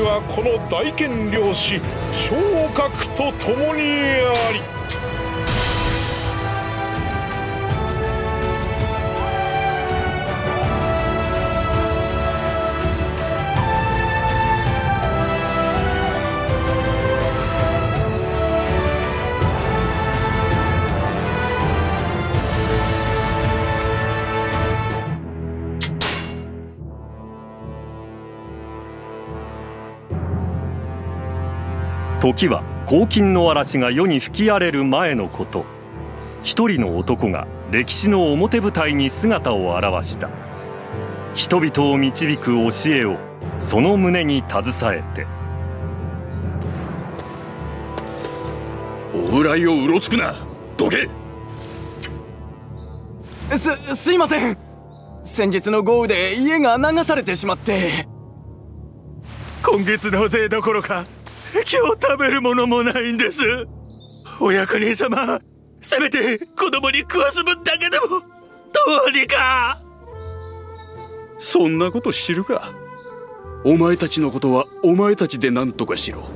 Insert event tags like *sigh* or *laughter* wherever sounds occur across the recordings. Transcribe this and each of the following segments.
はこの大権領主昇格と共にあり。時は黄金の嵐が世に吹き荒れる前のこと。一人の男が歴史の表舞台に姿を現した。人々を導く教えをその胸に携えて。往来をうろつくな。どけ。すすいません。先日の豪雨で家が流されてしまって。今月の税どころか今日食べるものもないんです。お役人様せめて子供に食わす分だけでもどうにか。そんなこと知るか。お前たちのことはお前たちで何とかしろ。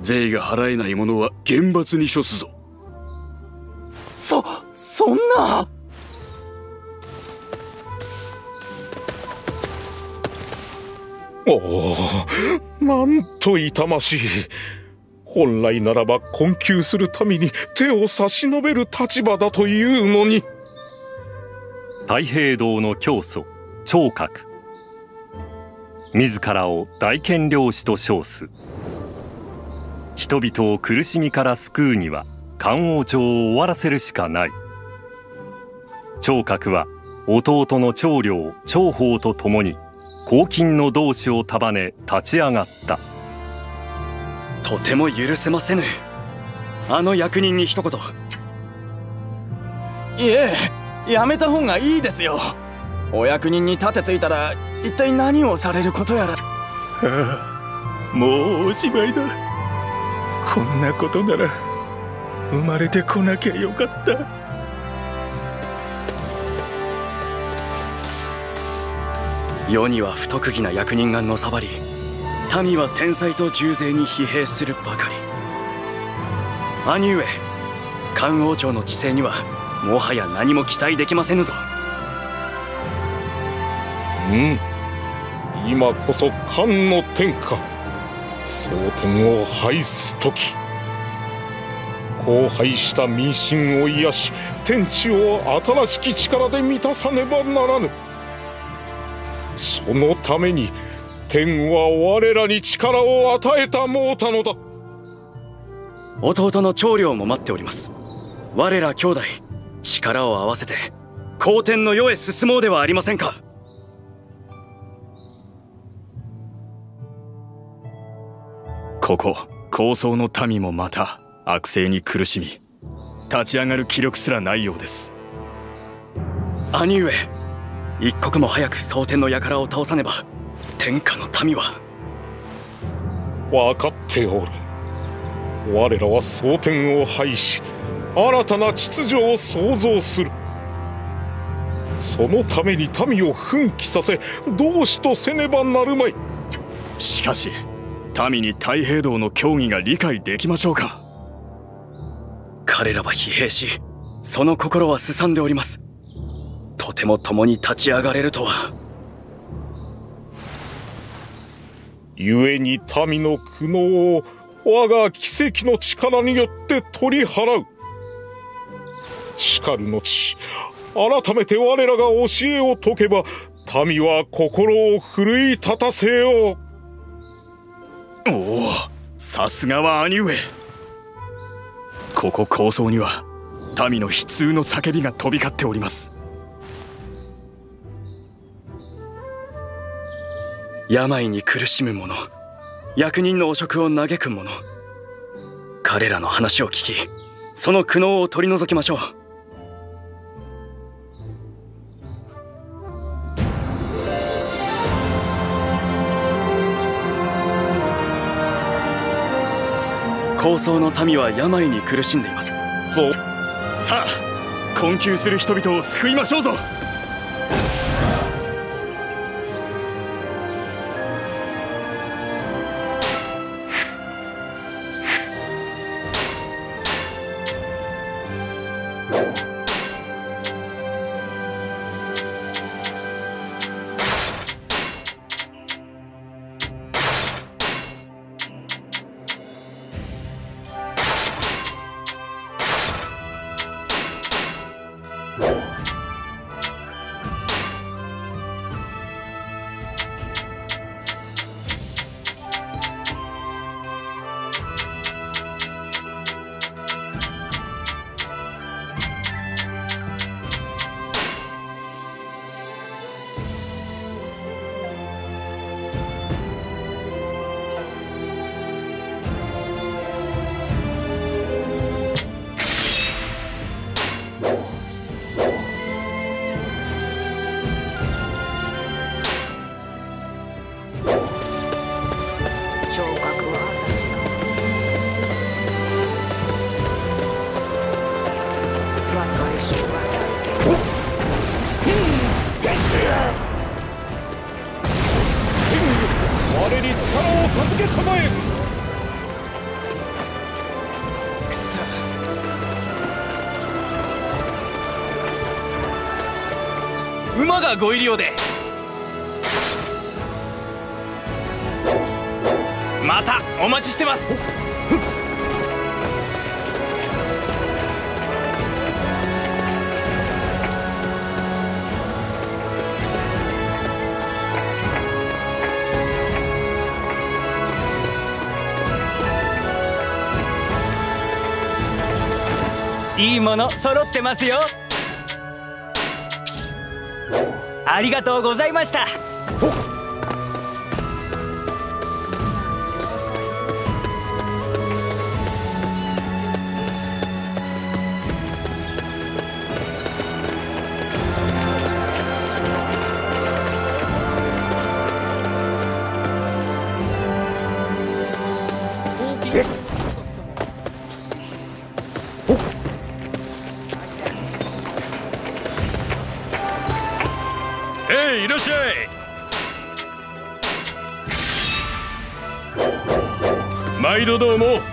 税が払えない者は厳罰に処すぞ。そそんなおおなんと痛ましい。本来ならば困窮する民に手を差し伸べる立場だというのに。太平道の教祖聴覚。自らを大権領主と称す。人々を苦しみから救うには漢王朝を終わらせるしかない。聴覚は弟の長領長宝と共に黄金の同志を束ね立ち上がった。とても許せませぬ。あの役人に一言。いえやめた方がいいですよ。お役人に盾ついたら一体何をされることやら。あ *laughs* あもうおしまいだ。こんなことなら生まれてこなきゃよかった世には不得意な役人がのさばり民は天才と重税に疲弊するばかり。兄上漢王朝の治世にはもはや何も期待できませぬぞ。うん。今こそ漢の天下蒼天を拝す時。荒廃した民心を癒し天地を新しき力で満たさねばならぬ。そのために天は我らに力を与えたもうたのだ。弟の長領も待っております。我ら兄弟力を合わせて皇天の世へ進もうではありませんか。ここ高層の民もまた悪性に苦しみ立ち上がる気力すらないようです。兄上一刻も早く蒼天の輩を倒さねば天下の民は。分かっておる。我らは蒼天を廃し新たな秩序を創造する。そのために民を奮起させ同志とせねばなるまい。しかし民に太平道の教義が理解できましょうか。彼らは疲弊しその心はすさんでおりますとても共に立ち上がれるとは。故に民の苦悩を我が奇跡の力によって取り払う。叱るのち改めて我らが教えを解けば民は心を奮い立たせよう。おおさすがは兄上。ここ構想には民の悲痛の叫びが飛び交っております病に苦しむ者役人の汚職を嘆く者彼らの話を聞きその苦悩を取り除きましょう。高層の民は病に苦しんでいます。さあ困窮する人々を救いましょうぞ。馬がご入り用で。またお待ちしてます。いいもの揃ってますよ。ありがとうございました。い毎度どうも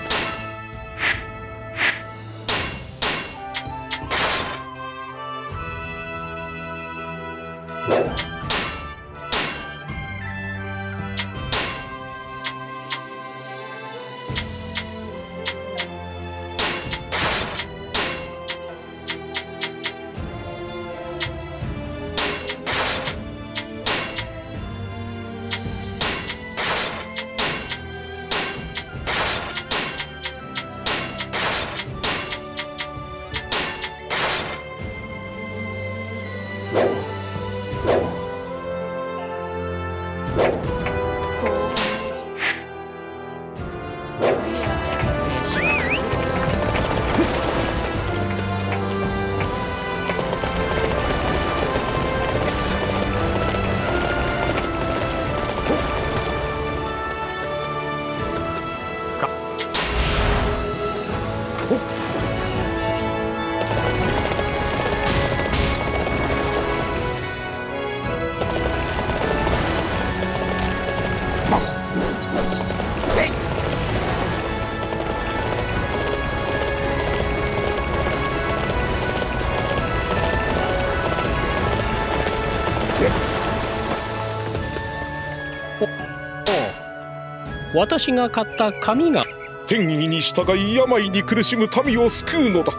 私が買った紙が天意に従い病に苦しむ民を救うのだ。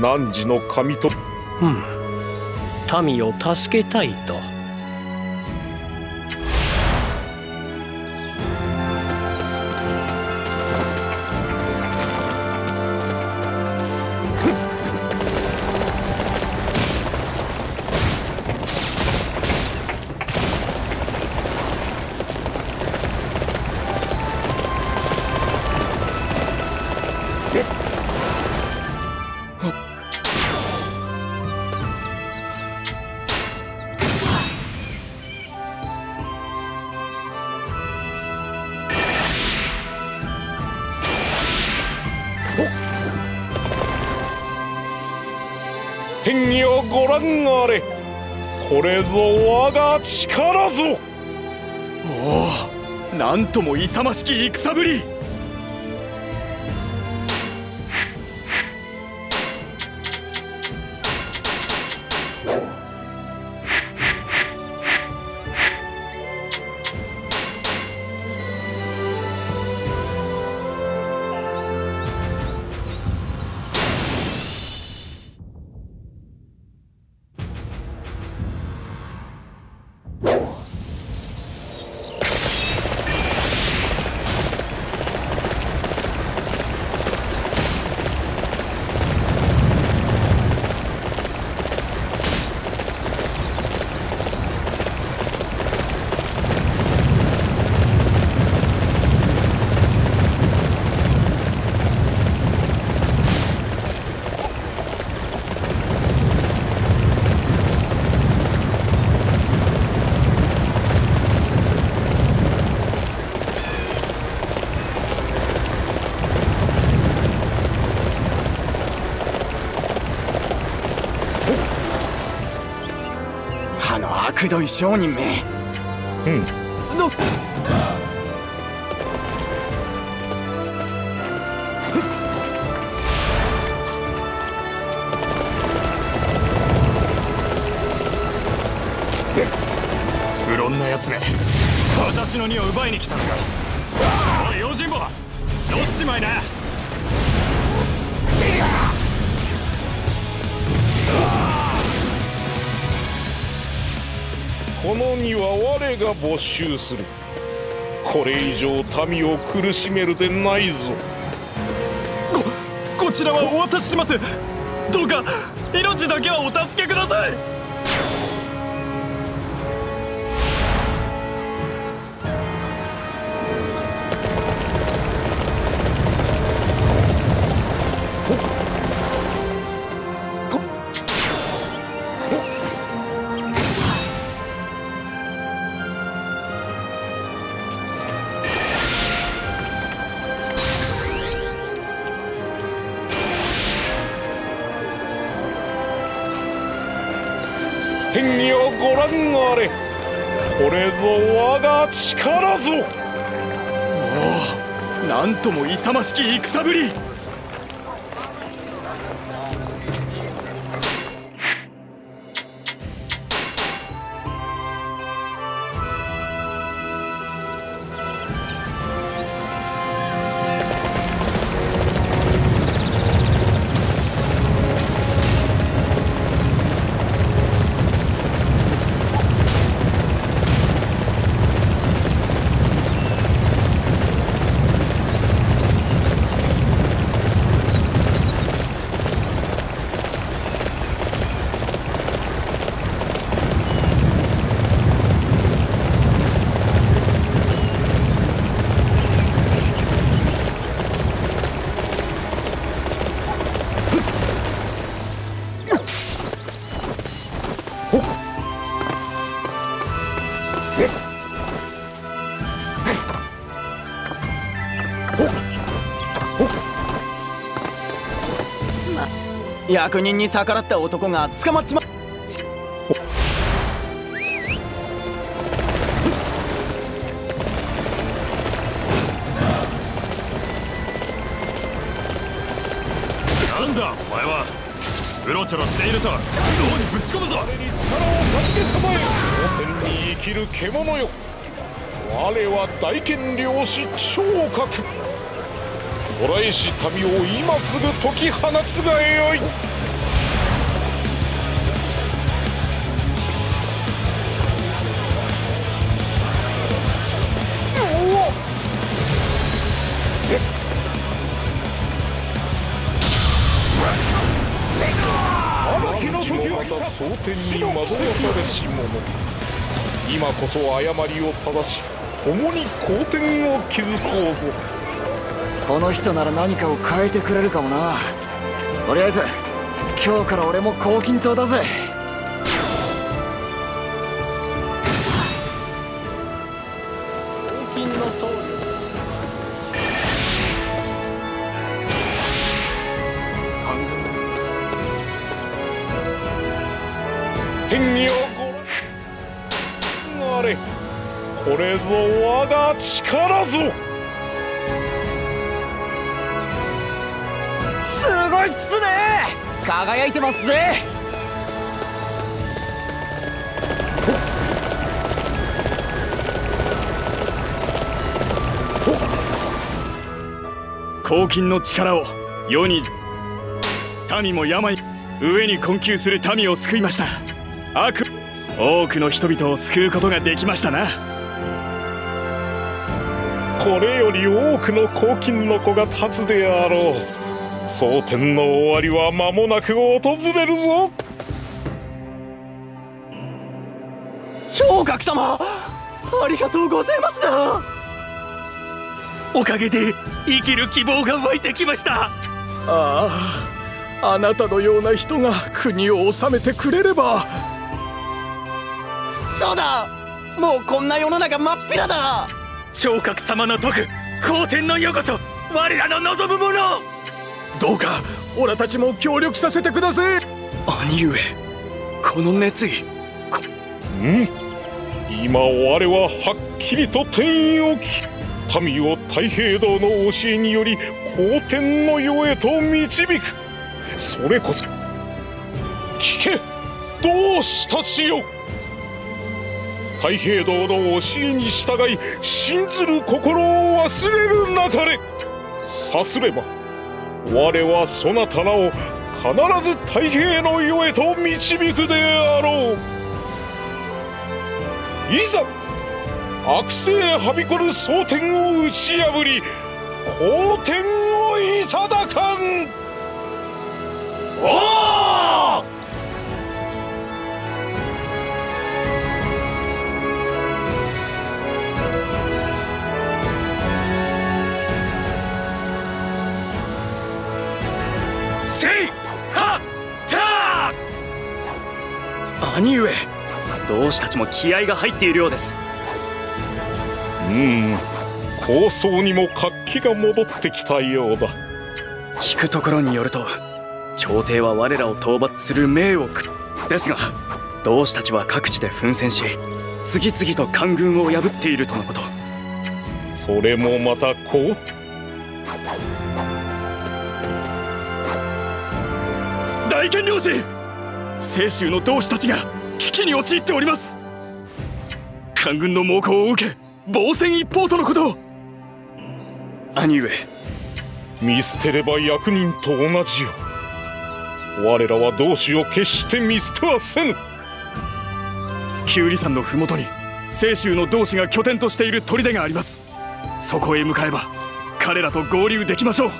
汝の神と。うん。民を助けたいとこれぞ我が力ぞ。おおなんとも勇ましき戦ぶり。どい商人めうん。ど不論なやつめ。私の荷を奪いに来たのか。おい用心棒。どうしまいなこの荷は我が没収する。これ以上民を苦しめるでないぞ。ここちらはお渡しします。どうか命だけはお助けください。我が力ぞなんとも勇ましき戦ぶり。役人に逆らった男が捕まっちまなんだお前は。うろちょろしていると牢にぶち込むぞ。力を授けたまえ当天に生きる獣よ。我は大剣領主聴覚捕らえし民を今すぐ解き放つがよい蒼天に惑わされし者。今こそ誤りを正し共に好天を築こうぞ。この人なら何かを変えてくれるかもな。とりあえず今日から俺も黄金刀だぜ。れぞ我が力ぞ。すごいっすね。輝いてますぜ。黄金の力を世に民も病上に困窮する民を救いました悪多くの人々を救うことができましたなこれより多くの黄金の子が立つであろう。蒼天の終わりは間もなく訪れるぞ。聴覚様ありがとうございますだおかげで生きる希望が湧いてきました。あああなたのような人が国を治めてくれれば。そうだもうこんな世の中真っ平だ聴覚様の説く皇天の世こそ我らの望むもの。どうかオラたちも協力させてください兄上この熱意ん。今我ははっきりと天意を聞き民を太平道の教えにより皇天の世へと導く。それこそ聞け同志たちよ太平道の教えに従い信ずる心を忘れるなかれ。さすれば我はそなたらを必ず太平の世へと導くであろう。いざ悪性はびこる蒼天を打ち破り好天をいただかん。お兄上同志たちも気合が入っているようです。うん構想にも活気が戻ってきたようだ。聞くところによると朝廷は我らを討伐する命をですが同志たちは各地で奮戦し次々と官軍を破っているとのこと。それもまたこう大権領士清州の同志たちが危機に陥っております。官軍の猛攻を受け防戦一方とのこと。兄上見捨てれば役人と同じよ。我らは同志を決して見捨てはせぬ。九里山の麓に清州の同志が拠点としている砦があります。そこへ向かえば彼らと合流できましょう。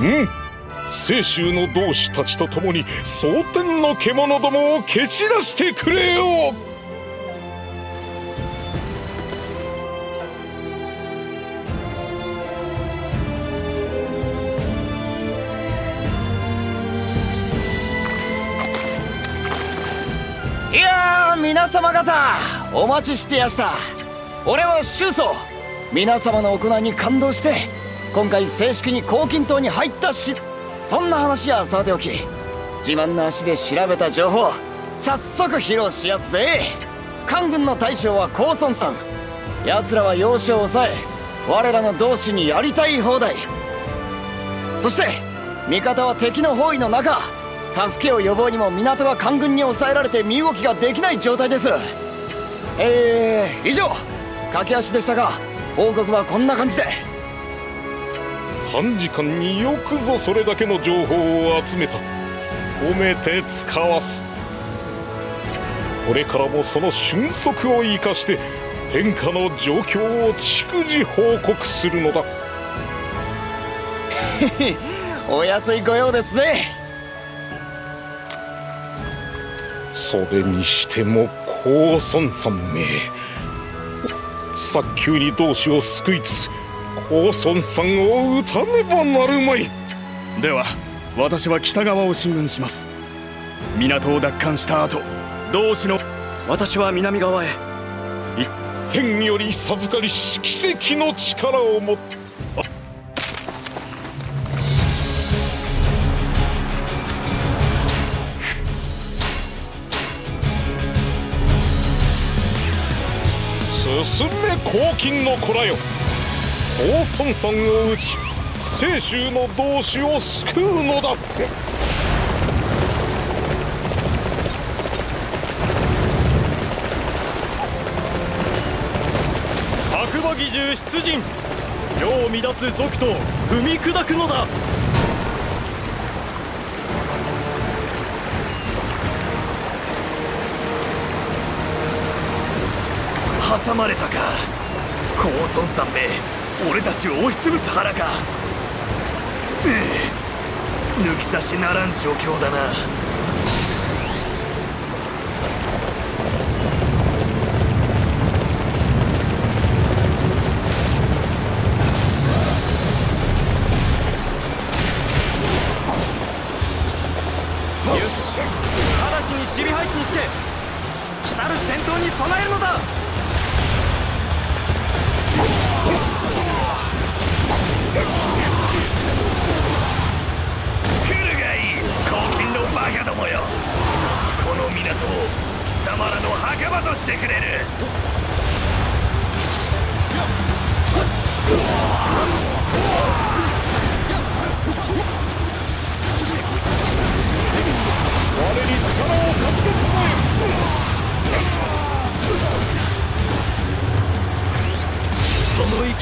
うん清州の同志たちと共に蒼天の獣どもを蹴散らしてくれよ。いや皆様方お待ちしてやした。俺は周宗皆様の行いに感動して今回正式に黄金島に入ったし。そんな話はさておき自慢な足で調べた情報早速披露しやすぜ官軍の大将は高孫さん。奴らは容姿を抑え我らの同志にやりたい放題。そして味方は敵の包囲の中助けを予防にも港が官軍に抑えられて身動きができない状態です。えー、以上駆け足でしたが報告はこんな感じで。短時間によくぞそれだけの情報を集めた。褒めて使わす。これからもその俊足を生かして天下の状況を逐次報告するのだ。*laughs* お安いご用ですぜ。それにしても高孫さんめ早急に同志を救いつつ高孫さんを討たねばなるまい。では私は北側を進軍します。港を奪還した後同志の私は南側へ。天より授かりし奇跡の力を持って。進め黄金の子らよ高孫さんを討ち清州の同志を救うのだ白馬義獣出陣。世を乱す賊と踏み砕くのだ。挟まれたか高孫さんめ。俺たちを押しつぶす腹か。抜き差しならん状況だな。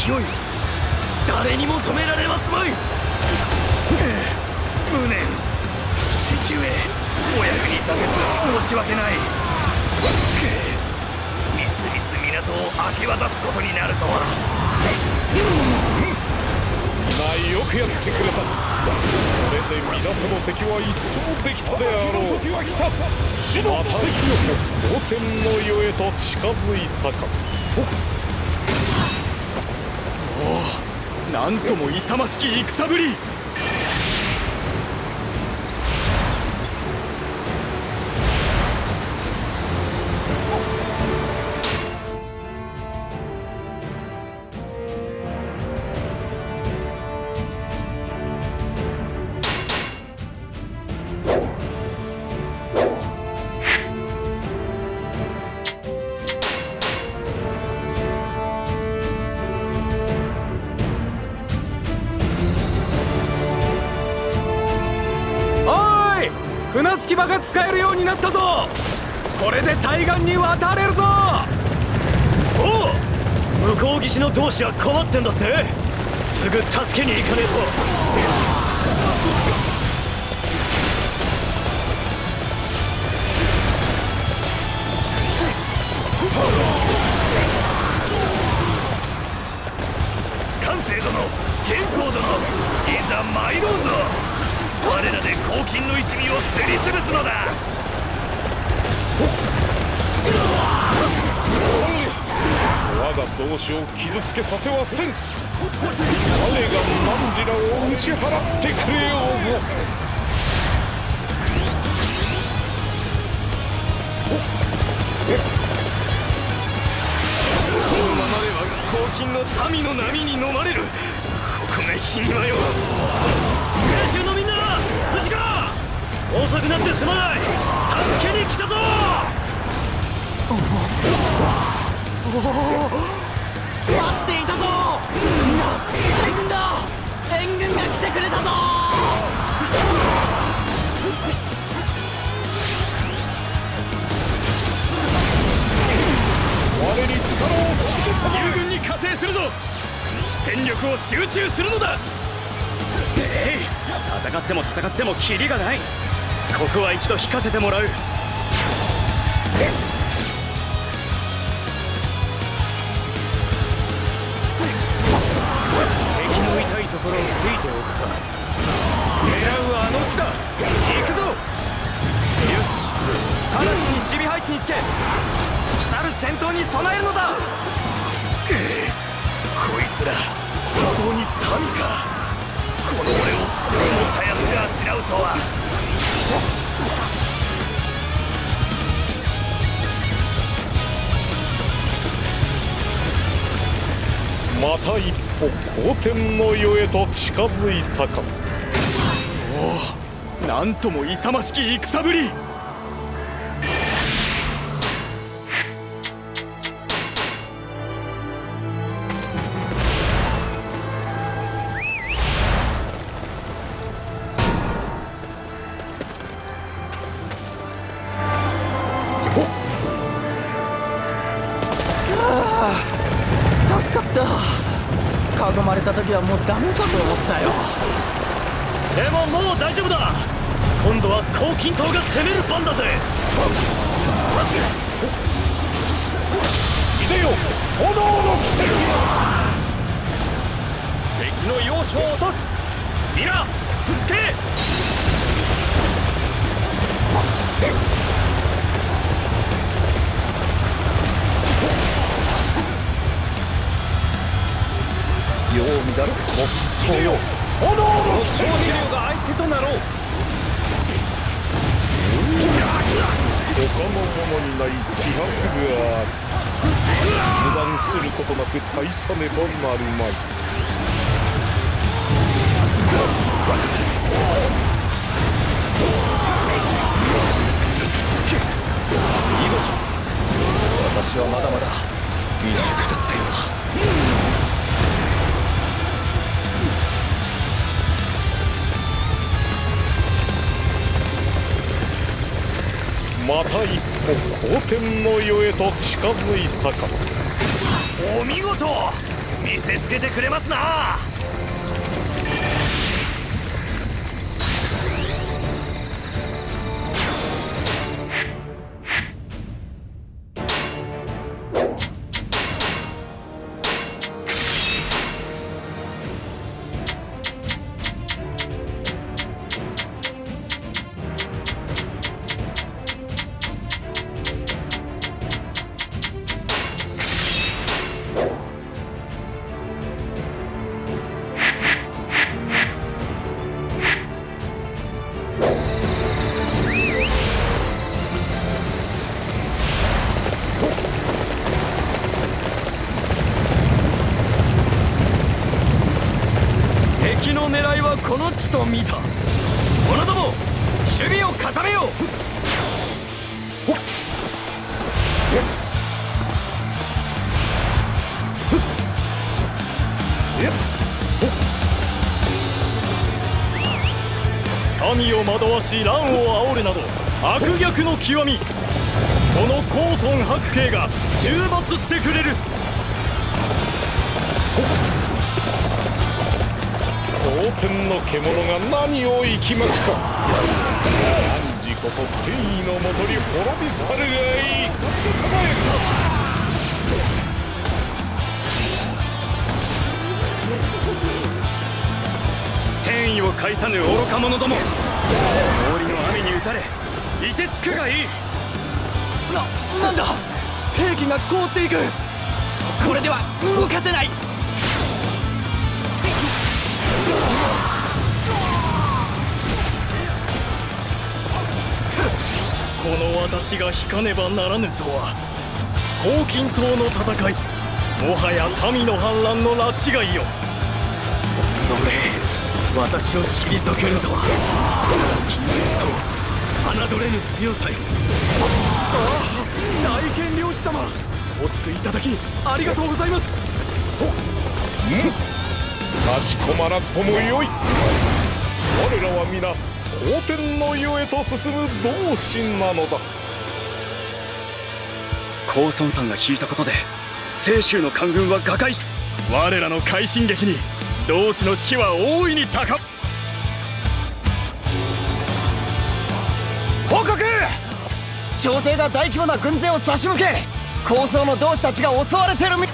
勢い誰にも止められますまい。無念。父上お役に立てず申し訳ない。みすみす港を明け渡すことになるとは。なよくやってくれた。これで港の敵は一掃できたであろう。また。いよく皇天の世へと近づいたかなんとも勇ましき戦ぶり。対岸に渡れるぞ！おう！向こう岸の同志は困ってんだって？すぐ助けに行かねえと。一度引かせてもらう。敵の痛いところをついておくか狙うはあの地だ。行くぞ。よし。直ちに守備配置につけ。来たる戦闘に備えるのだ。こいつら本当に民か。この俺をもたやすくあしらうとは。また一歩好天の世へと近づいたか。おおなんとも勇ましき戦ぶり。世を乱すこよ炎の奇跡資料が相手となろう他の者にない気迫がある油断することなく大さねばなるまい私はまだまだ未熟だったようだ。また一歩好天の世へと近づいたか。お見事見せつけてくれますな。この地と見た。者ども守備を固めよう。民を惑わし乱を煽るなど悪逆の極み。この高孫白慶が重罰してくれる。天の獣が何を生きまくか？汝こそ天意のもとに滅び去るがいい。天意を介さぬ愚か者ども氷の雨に打たれ凍てつくがいい。ななんだ？兵器が凍っていく。これでは動かせないの私が引かねばならぬとは。黄金島の戦いもはや民の反乱の拉致がいよ俺私を退けるとは。金と侮れぬ強さよ。ああ大剣漁師様お救いいただきありがとうございます。ほうん。かしこまらずともよい。我らは皆皇天の世へと進む同志なのだ。高孫さんが引いたことで清州の官軍は瓦解し我らの快進撃に同志の士気は大いに高っ。報告！朝廷が大規模な軍勢を差し向け高僧の同志たちが襲われてるみ。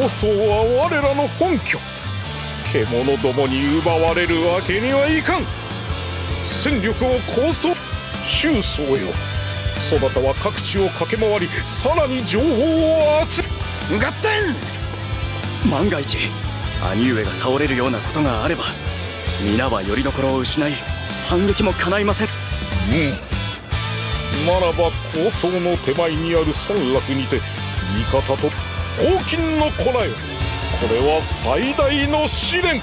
放送は我らの本拠。獣どもに奪われるわけにはいかん戦力を構想周宗よ。そなたは各地を駆け回りさらに情報を集め。合点。万が一兄上が倒れるようなことがあれば皆は拠り所を失い反撃も叶いません。ならば構想の手前にある村落にて味方と黄金の粉よ。これは最大の試練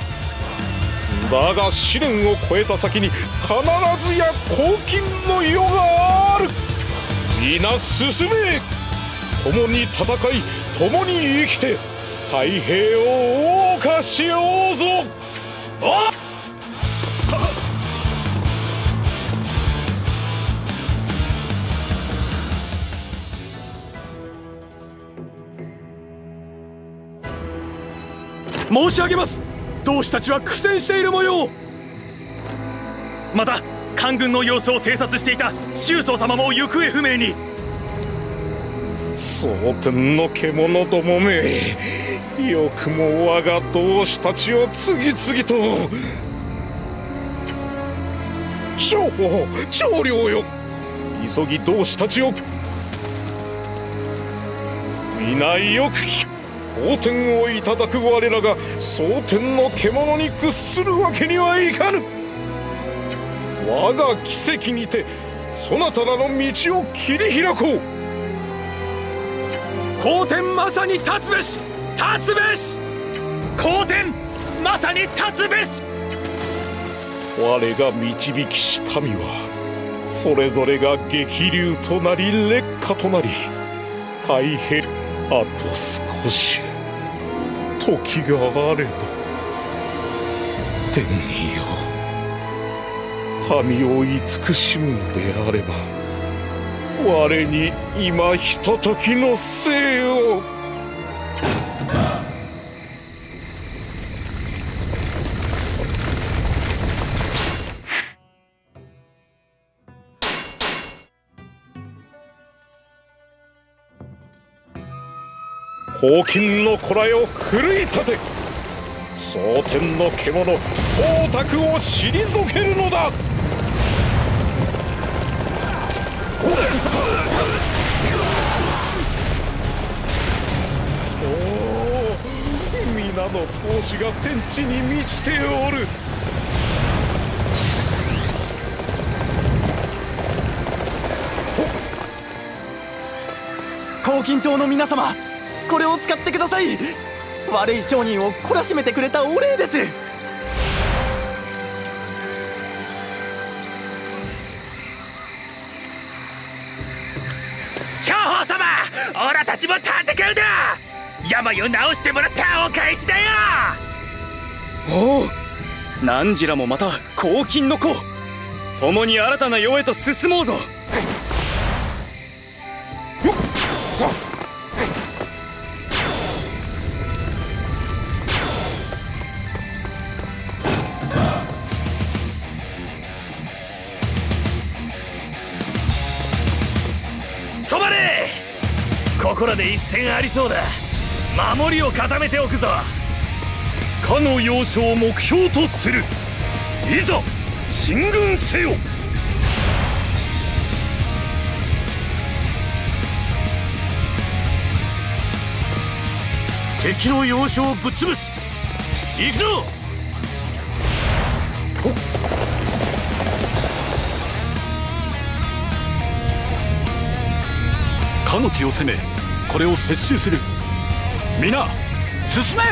だが試練を超えた先に必ずや黄金の世がある。皆進め。共に戦い共に生きて太平を謳歌しようぞ。あっ。申し上げます。同志たちは苦戦している模様。また官軍の様子を偵察していた周宗様も行方不明に。蒼天の獣どもめよくも我が同志たちを次々と。長保長領よ。急ぎ同志たちを。皆よく聞く皇天をいただく我らが蒼天の獣に屈するわけにはいかぬ。我が奇跡にてそなたらの道を切り開こう。皇天まさに立つべし立つべし。皇天まさに立つべし。我が導きし民はそれぞれが激流となり劣化となり大変あと少し時があれば天よ民を慈しむのであれば我に今ひとときの生を黄金の古来を奮い立て蒼天の獣王卓を退けるのだ。おお皆の闘志が天地に満ちておる。黄金島の皆様これを使ってください。悪い商人を懲らしめてくれたお礼です。長宝様オラたちも戦うだ病を治してもらったお返しだよ。おお汝らもまた黄金の子。共に新たな世へと進もうぞここらで一戦ありそうだ。守りを固めておくぞ。かの要所を目標とする。いざ進軍せよ。敵の要所をぶっ潰す。行くぞ。かの地を攻めこれを接収する。皆進め!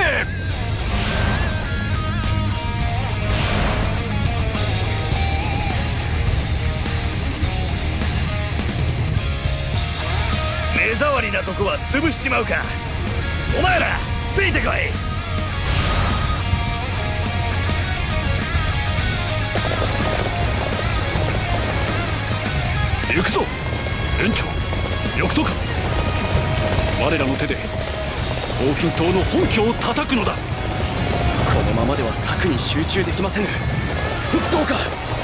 目障りなとこは潰しちまうか。お前らついてこい!行くぞ。園長翼とか我らの手で黄金島の本拠を叩くのだ。このままでは策に集中できませぬ。どうか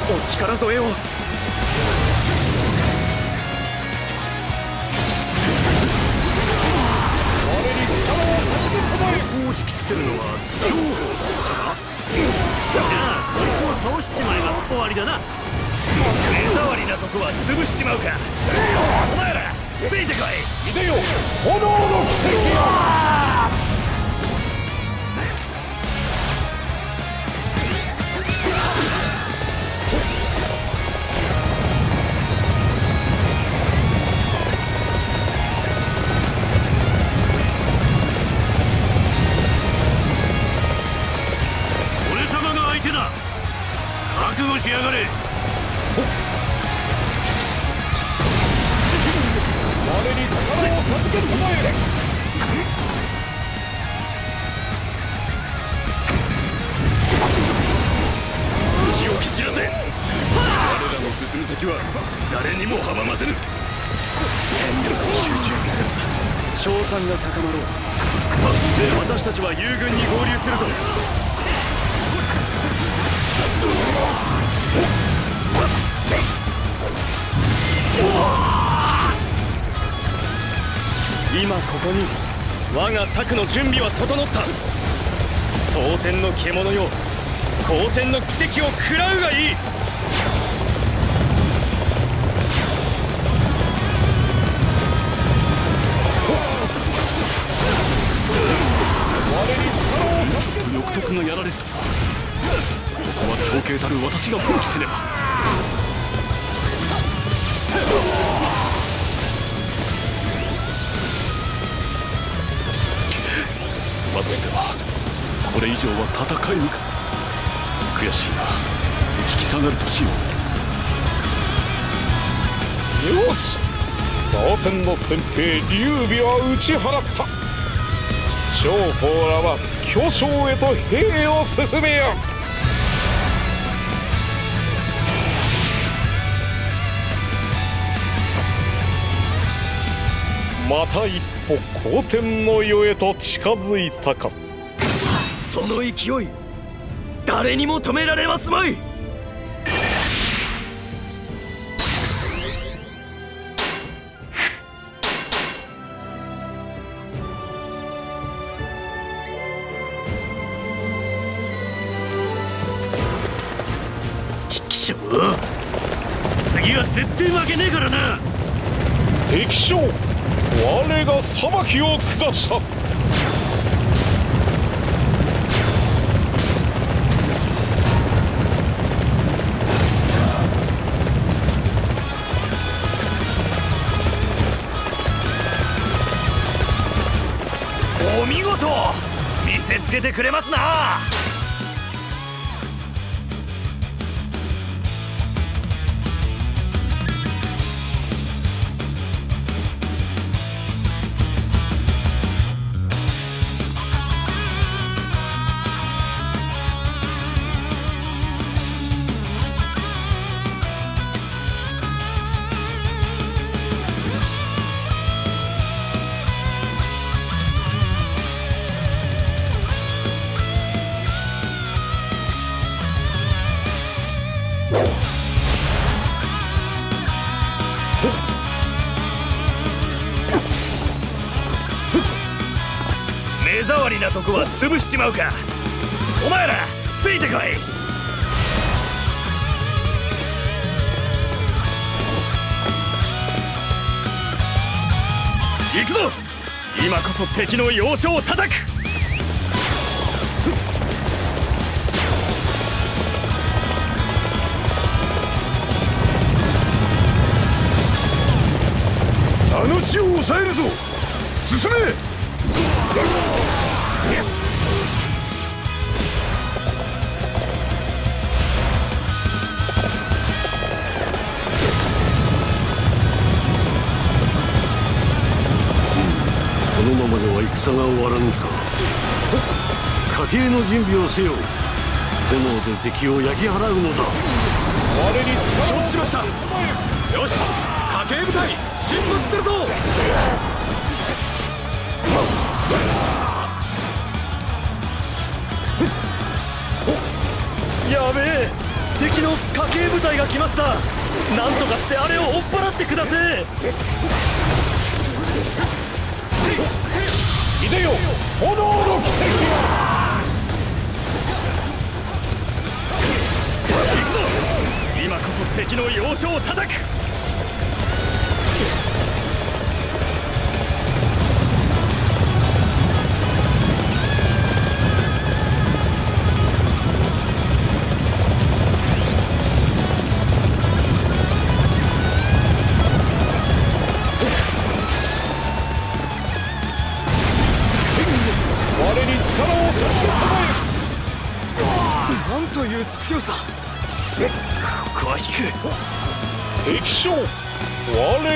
お力添えを。こう仕切ってるのは長宝じゃあそいつを倒しちまえば終わりだな。目障りなとこは潰しちまうか。お前らついてこい。見てよ。炎の奇跡よ。準備は整った。蒼天の獣よ。後天の奇跡を食らうがいい。翼徳がやられるここは長兄たる私が奮起せねば。としてはこれ以上は戦えぬか悔しいな。引き下がるとしよう。よし。蒼天の先兵劉備は打ち払った。長宝らは巨匠へと兵を進めよ。また一歩好天の世へと近づいたか。その勢い誰にも止められますまい。次は絶対負けねえからな。敵将。我が裁きを下した。お見事。見せつけてくれますな。ちまうか。お前らついてこい。行くぞ。今こそ敵の要所を叩く。戦が終わらぬか。家計の準備をせよ。炎で敵を焼き払うのだ。我に承知しました。よし家計部隊出発するぞ。やべえ敵の家計部隊が来ました。なんとかしてあれを追っ払ってくだせせよ。炎の奇跡行くぞ今こそ敵の要所を叩く。強さ。ここは引く。敵将我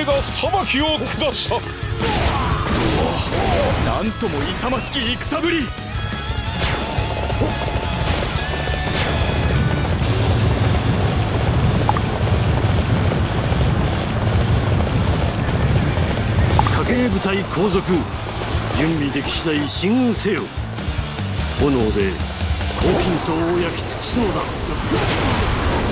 が裁きを下した。なんとも勇ましき戦ぶり。家計部隊後続準備でき次第進軍せよ。炎で黄金塔を焼き尽くすのだ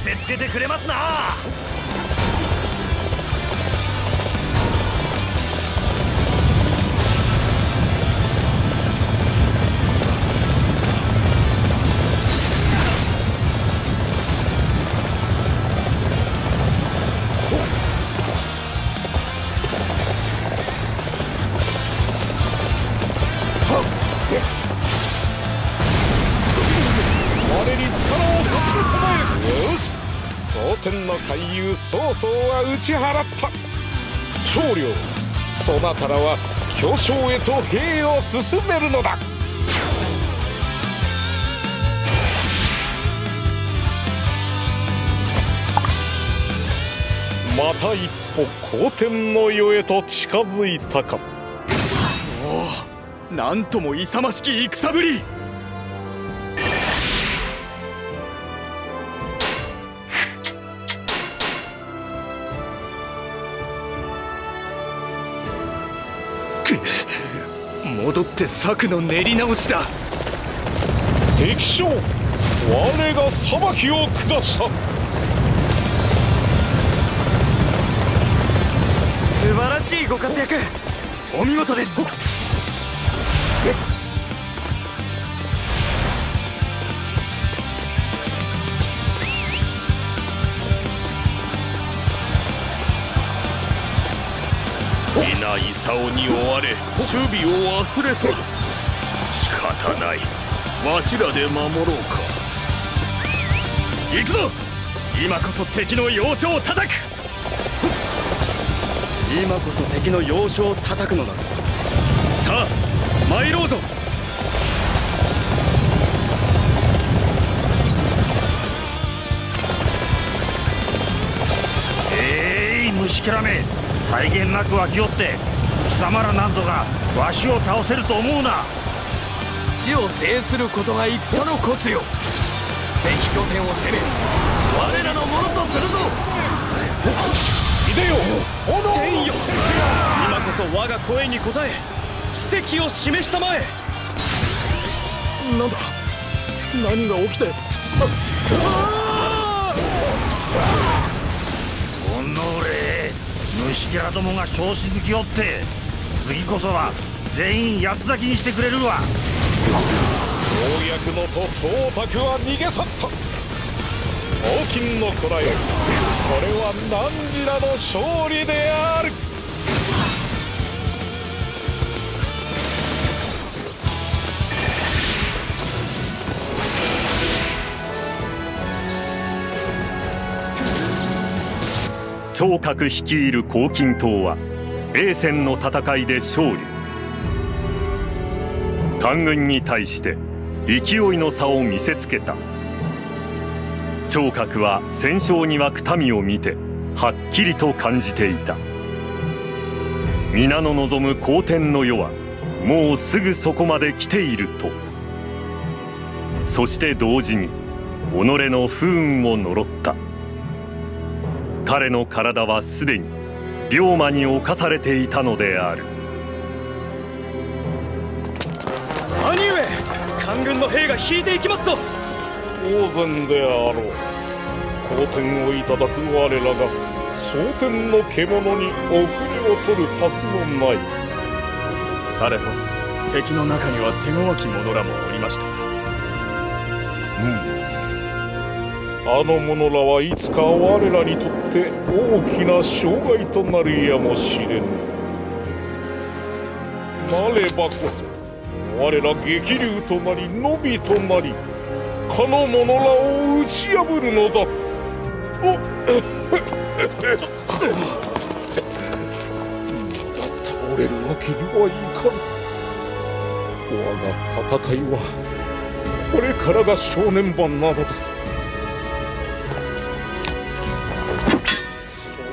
見せつけてくれますな。曹操は打ち払った。長領そなたらは巨匠へと兵を進めるのだ。また一歩皇天の世へと近づいたか。おおなんとも勇ましき戦ぶり。戻って策の練り直しだ。敵将我が裁きを下した。素晴らしいご活躍。お見事です皆功に追われ守備を忘れとる仕方ない。わしらで守ろうか。行くぞ！今こそ敵の要所を叩く！今こそ敵の要所を叩くのださあ参ろうぞ！えい虫けらめ。際限なく湧き寄って。貴様らなんとかわしを倒せると思うな。地を制することが戦のコツよ。敵拠点を攻め我らのものとするぞ。秀よ。炎天よ。今こそ我が声に応え奇跡を示したまえ。なんだ。何が起きて。おのれ。虫けらどもが調子づきおって次こそは全員八つ咲きにしてくれるわ。ようやくのと東卓は逃げ去った。黄金のこらえこれは何時らの勝利である。聴覚率いる黄金党は英戦の戦いで勝利。官軍に対して勢いの差を見せつけた。聴覚は戦勝に沸く民を見てはっきりと感じていた。皆の望む好天の世はもうすぐそこまで来ていると。そして同時に己の不運を呪った。彼の体はすでに病魔に侵されていたのである。兄上官軍の兵が引いていきますぞ。当然であろう。好天をいただく我らが蒼天の獣に遅れを取るはずのない。されど敵の中には手強き者らもおりました。うんあの者らはいつか我らにとって大きな障害となるやもしれぬ。なればこそ我ら激流となり伸びとなりかの者らを打ち破るのだ。おっ。倒れるわけにはいかん我が戦いはこれからが正念場なのだ。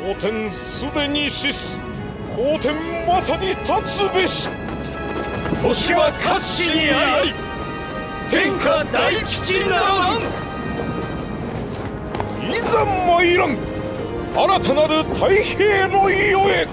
皇天すでに死す。後天まさに立つべし。年は活死にあり天下大吉ならんいざ参らん。新たなる太平の世へう